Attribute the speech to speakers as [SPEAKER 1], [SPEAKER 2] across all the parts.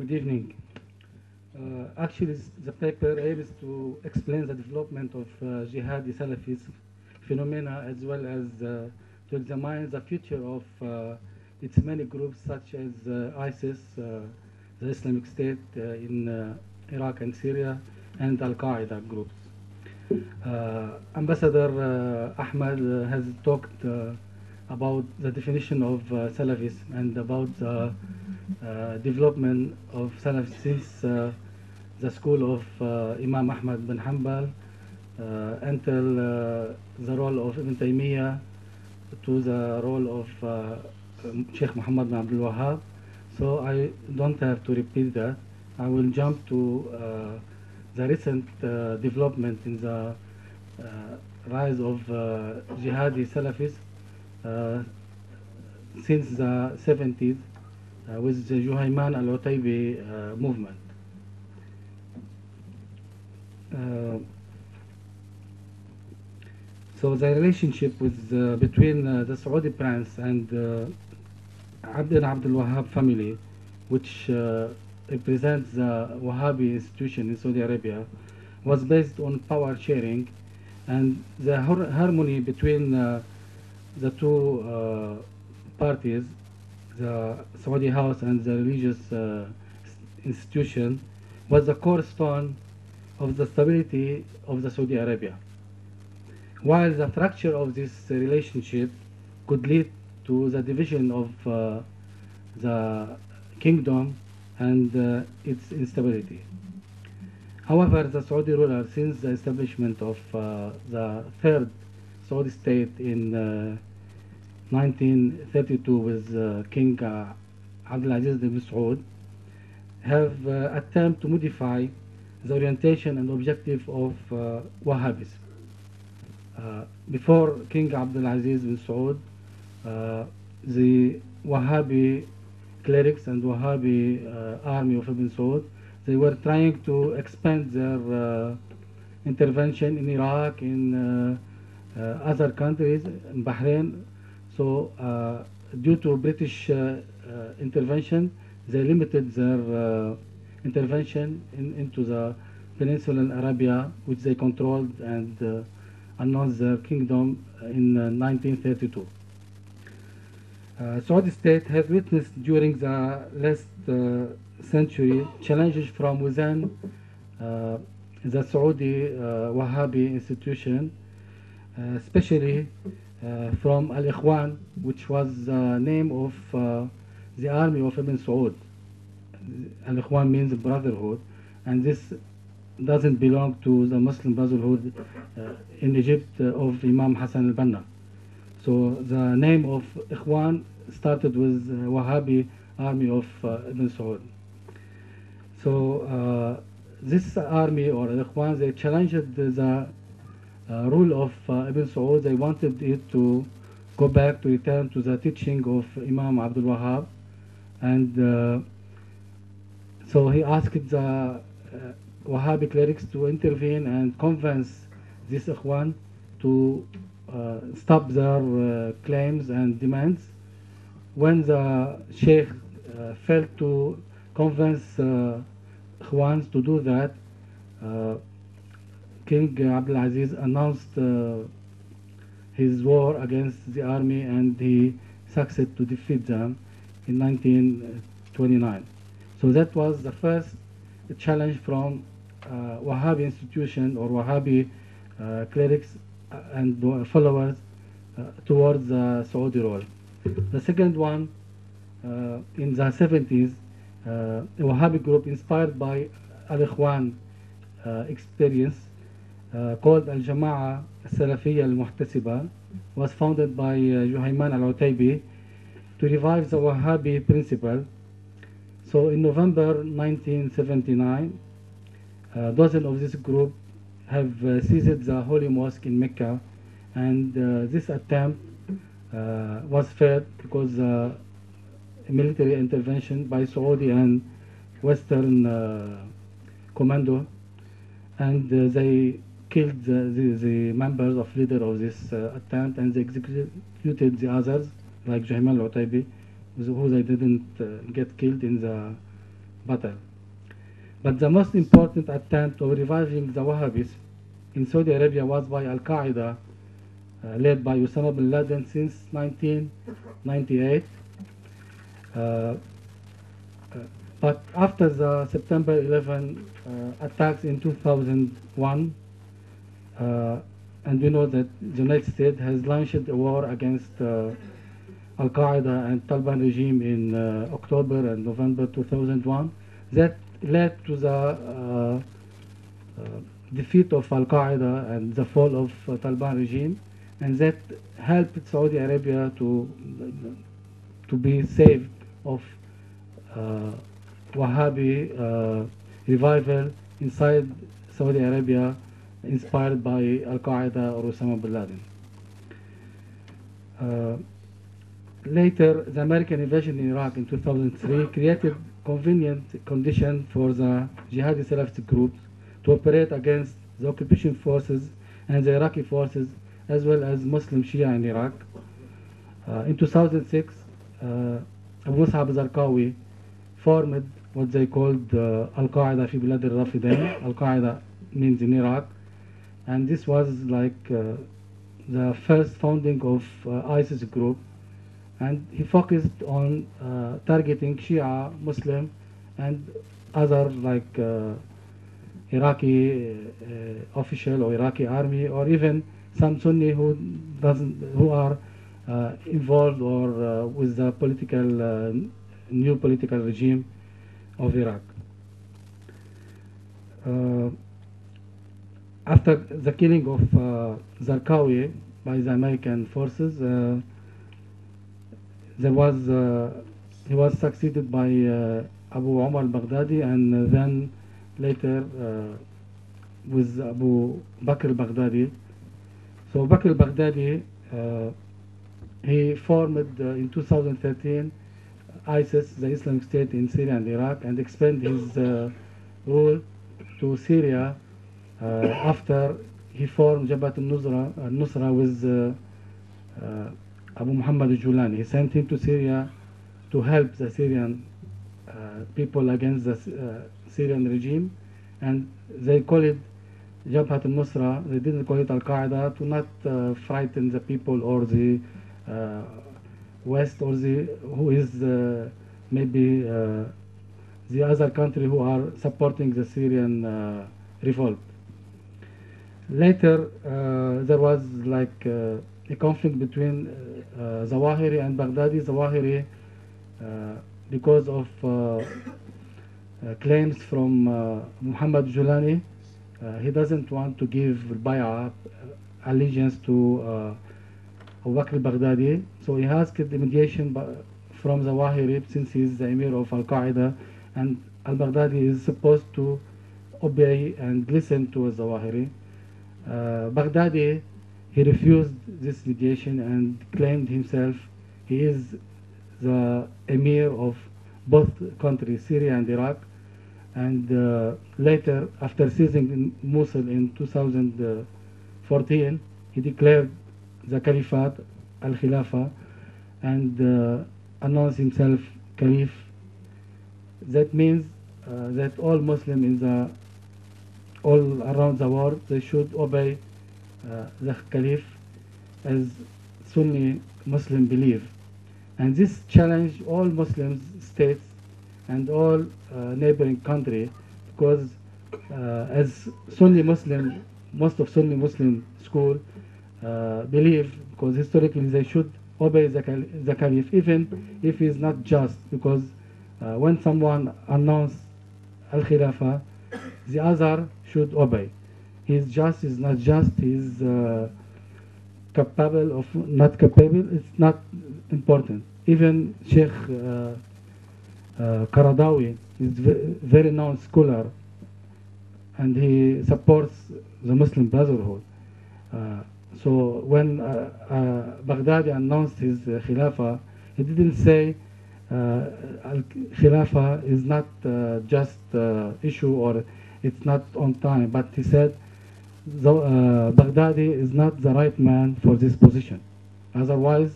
[SPEAKER 1] Good evening. Uh, actually, the paper aims to explain the development of uh, jihadi Salafist phenomena as well as uh, to examine the future of uh, its many groups such as uh, ISIS, uh, the Islamic State in Iraq and Syria, and Al Qaeda groups. Ambassador Ahmad has talked about the definition of Salafism and about the development of Salaf since uh, the school of uh, Imam Ahmad bin Hanbal uh, until uh, the role of Ibn Taymiyyah to the role of uh, Sheikh Muhammad bin Abdul Wahhab. So I don't have to repeat that. I will jump to uh, the recent uh, development in the uh, rise of uh, jihadi Salafis uh, since the 70s uh, with the Juhayman al-Utaybi uh, movement. Uh, so the relationship with uh, between uh, the Saudi prince and uh, Abd bin Abdul Wahhab family, which uh, represents the Wahhabi institution in Saudi Arabia, was based on power sharing and the har- harmony between uh, the two uh, parties, the Saudi house and the religious uh, institution, was the cornerstone of the stability of the Saudi Arabia. While the fracture of this relationship could lead to the division of uh, the kingdom and uh, its instability. However, the Saudi ruler, since the establishment of uh, the third Saudi state in uh, 1932 with uh, King uh, Abdulaziz ibn Saud, have uh, attempted to modify the orientation and objective of Wahhabism. Before King Abdulaziz bin Saud, the Wahhabi clerics and Wahhabi uh, army of Ibn Saud, they were trying to expand their uh, intervention in Iraq, in uh, other countries, in Bahrain. So, uh, due to British uh, uh, intervention, they limited their intervention in, into the Peninsular Arabia, which they controlled and announced their kingdom in uh, 1932. Uh, Saudi state has witnessed during the last uh, century challenges from within uh, the Saudi Wahhabi institution, especially from Al Ikhwan, which was the name of uh, the army of Ibn Saud. Al Ikhwan means brotherhood, and this doesn't belong to the Muslim Brotherhood uh, in Egypt uh, of Imam Hassan al Banna. So the name of Ikhwan started with uh, Wahhabi army of uh, Ibn Saud. So uh, this army or Ikhwan, they challenged the uh, rule of uh, Ibn Saud. They wanted it to go back to return to the teaching of Imam Abdul Wahhab, and uh, so he asked the uh, Wahhabi clerics to intervene and convince this Ikhwan to uh, stop their uh, claims and demands. When the Sheikh uh, failed to convince uh, Ikhwans to do that, uh, King Abdulaziz announced uh, his war against the army and he succeeded to defeat them in 1929. So that was the first challenge from uh, Wahhabi institution or Wahhabi uh, clerics uh, and followers uh, towards the Saudi role. The second one, uh, in the 70s, uh, a Wahhabi group inspired by Al Ikhwan experience uh, called Al Jama'a Salafiyya Al Muhtasiba was founded by uh, Juhayman Al Utaybi to revive the Wahhabi principle. So in November 1979, a dozen of this group have uh, seized the Holy Mosque in Mecca, and uh, this attempt uh, was failed because uh, military intervention by Saudi and Western uh, commando, and uh, they killed the, the, the members of leader of this uh, attempt, and they executed the others, like Juhayman al-Utaybi, who they didn't uh, get killed in the battle. But the most important attempt of reviving the Wahhabis in Saudi Arabia was by Al Qaeda, uh, led by Osama bin Laden since 1998. Uh, uh, but after the September 11 uh, attacks in 2001, uh, and we know that the United States has launched a war against uh, Al Qaeda and Taliban regime in uh, October and November 2001. That led to the uh, uh, defeat of Al Qaeda and the fall of uh, Taliban regime, and that helped Saudi Arabia to to be saved of uh, Wahhabi uh, revival inside Saudi Arabia, inspired by Al Qaeda or Osama bin Laden. Uh, later, the American invasion in Iraq in 2003 created convenient conditions for the jihadi Salafist groups to operate against the occupation forces and the Iraqi forces as well as Muslim Shia in Iraq. Uh, in 2006, uh, Abu Mus'ab Zarqawi formed what they called uh, Al-Qaeda fi Bilad al-Rafidain. Al-Qaeda means in Iraq. And this was like uh, the first founding of uh, ISIS group and he focused on uh, targeting Shia, Muslim, and other like uh, Iraqi uh, official or Iraqi army, or even some Sunni who doesn't, who are uh, involved or with the political new political regime of Iraq. After the killing of Zarqawi by the American forces there was uh, he was succeeded by uh, Abu Umar al-Baghdadi and then later uh, with Abu Bakr al-Baghdadi. So Bakr al-Baghdadi he formed in 2013 ISIS, the Islamic State in Syria and Iraq, and expanded his uh, rule to Syria uh, after he formed Jabhat al-Nusra, al-Nusra with uh, Abu Muhammad al-Julani. He sent him to Syria to help the Syrian uh, people against the uh, Syrian regime, and they call it Jabhat al-Nusra. They didn't call it Al-Qaeda to not uh, frighten the people or the uh, West or the who is uh, maybe uh, the other country who are supporting the Syrian revolt. Later, uh, there was like uh, a conflict between uh, uh, Zawahiri and Baghdadi. Zawahiri, uh, because of uh, claims from Muhammad Julani, he doesn't want to give bay'ah, allegiance to Abu Bakr al-Baghdadi. So he asked the mediation from Zawahiri since he is the emir of Al-Qaeda and al-Baghdadi is supposed to obey and listen to Zawahiri. Uh, Baghdadi he refused this mediation and claimed himself he is the emir of both countries, Syria and Iraq. And uh, later, after seizing Mosul in 2014, he declared the Caliphate, Al Khilafah, and uh, announced himself Caliph. That means uh, that all Muslims in the all around the world they should obey uh, the Caliph as Sunni Muslim believe. And this challenge all Muslim states and all uh, neighboring countries because uh, as Sunni Muslim, most of Sunni Muslim school uh, believe because historically they should obey the, the Caliph even if he's not just because uh, when someone announces Al-Khilafah, the other should obey. He's just is not just he's uh, capable of not capable it's not important. Even Sheikh uh, uh, Qaradawi is very known scholar and he supports the Muslim Brotherhood. Uh, so when uh, uh, Baghdadi announced his uh, Khilafah he didn't say Khilafah is not just issue or it's not on time but he said the, uh, Baghdadi is not the right man for this position. Otherwise,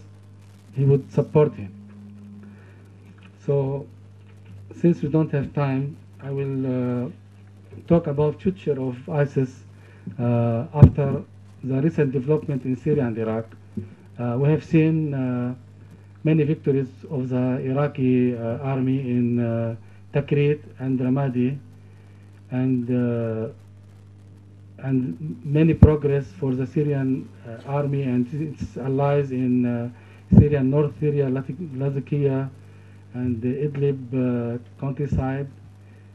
[SPEAKER 1] he would support him. So, since we don't have time, I will uh, talk about future of ISIS uh, after the recent development in Syria and Iraq. Uh, we have seen uh, many victories of the Iraqi uh, army in Tikrit and Ramadi, and uh, and many progress for the Syrian uh, army and its allies in uh, Syria, North Syria, Lat- Latakia, and the Idlib countryside,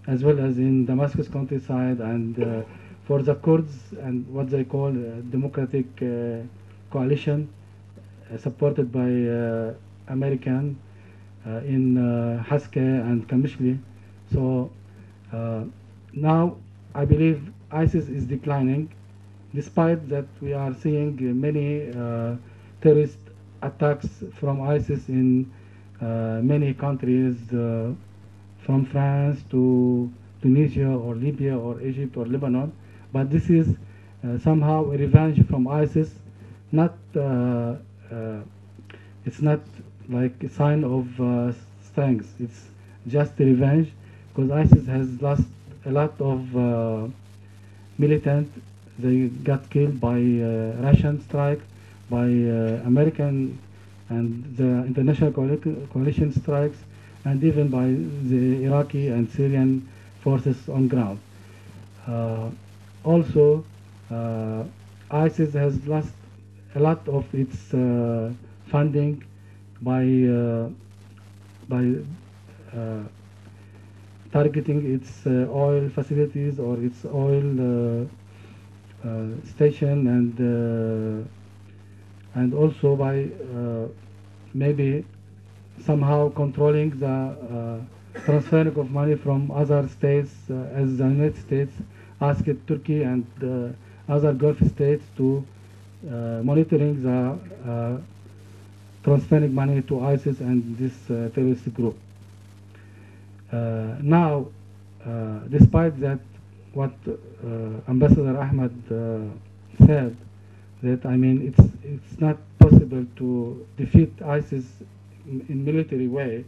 [SPEAKER 1] as well as in Damascus countryside, and for the Kurds and what they call democratic coalition, supported by uh, American uh, in uh, Haske and Kamishli. So now I believe ISIS is declining, despite that we are seeing many uh, terrorist attacks from ISIS in uh, many countries, uh, from France to Tunisia or Libya or Egypt or Lebanon. But this is uh, somehow a revenge from ISIS, not uh, uh, it's not like a sign of strength. It's just revenge because ISIS has lost a lot of uh, militants. They got killed by uh, Russian strike, by uh, American and the international coalition strikes, and even by the Iraqi and Syrian forces on ground. Uh, also, uh, ISIS has lost a lot of its uh, funding by by targeting its uh, oil facilities or its oil uh, uh, station and and also by maybe somehow controlling the transferring of money from other states as the United States asked Turkey and other Gulf states to uh, monitoring the uh, transferring money to ISIS and this uh, terrorist group. Uh, now, uh, despite that, what uh, Ambassador Ahmad said, that I mean it's it's not possible to defeat ISIS in, military way.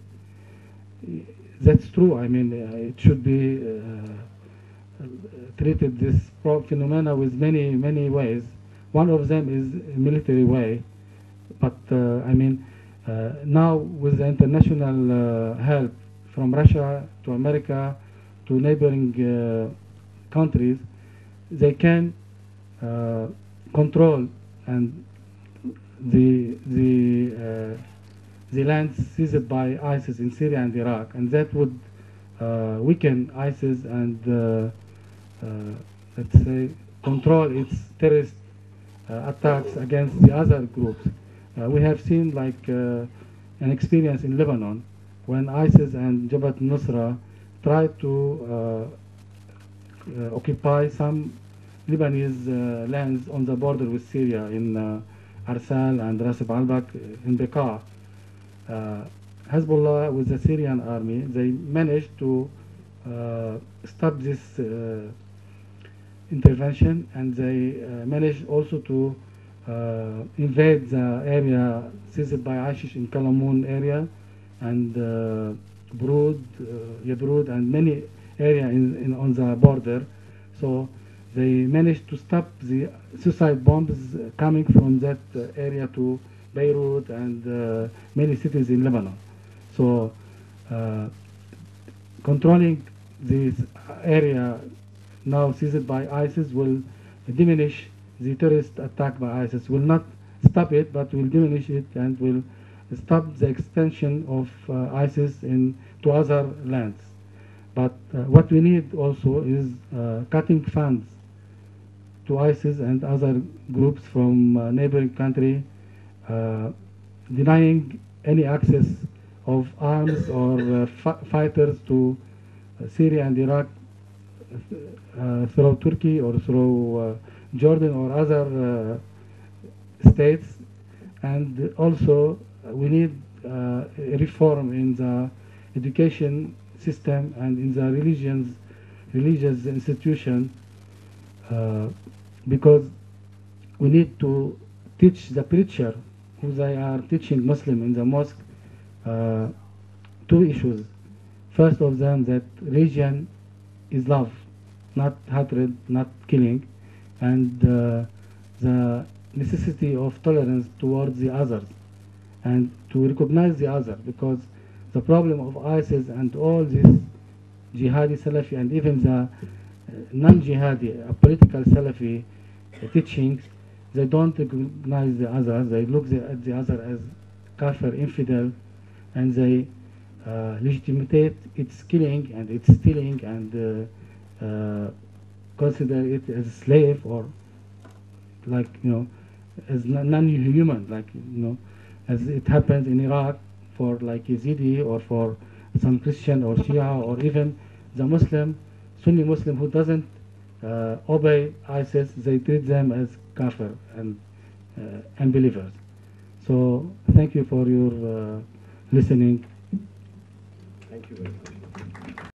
[SPEAKER 1] That's true. I mean it should be treated this phenomena with many many ways. One of them is military way, but uh, I mean uh, now with the international uh, help from Russia to America to neighboring uh, countries, they can uh, control and the the uh, the lands seized by ISIS in Syria and Iraq, and that would uh, weaken ISIS and uh, uh, let's say control its terrorist attacks against the other groups. We have seen like an experience in Lebanon when ISIS and Jabhat Nusra tried to uh, uh, occupy some Lebanese uh, lands on the border with Syria in uh, Arsal and Ras al Albak in Bekaa. Hezbollah with the Syrian army, they managed to stop this intervention and they uh, managed also to uh, invade the area seized by ISIS in Kalamoun area and uh, uh, Yabrud and many area in, in, on the border. So they managed to stop the suicide bombs coming from that area to Beirut and uh, many cities in Lebanon. So uh, controlling this area now seized by ISIS will diminish the terrorist attack by ISIS, will not stop it, but will diminish it and will stop the extension of uh, ISIS in to other lands. But uh, what we need also is uh, cutting funds to ISIS and other groups from uh, neighboring country, denying any access of arms or fi- fighters to Syria and Iraq uh, through Turkey or through uh, Jordan or other uh, states. And also, we need uh, reform in the education system and in the religions, religious institution uh, because we need to teach the preacher who they are teaching Muslim in the mosque uh, two issues. First of them, that religion is love, not hatred, not killing, and uh, the necessity of tolerance towards the others, and to recognize the other, because the problem of ISIS and all these jihadi Salafi and even the uh, non-jihadi uh, political Salafi uh, teachings, they don't recognize the other. They look at the other as kafir, infidel, and they uh, legitimate its killing and its stealing and uh, uh, consider it as slave or like you know as non-human, like you know, as it happens in Iraq for like Yazidi or for some Christian or Shia or even the Muslim, Sunni Muslim who doesn't uh, obey ISIS, they treat them as kafir and uh, unbelievers. So thank you for your uh, listening.
[SPEAKER 2] Thank you very much.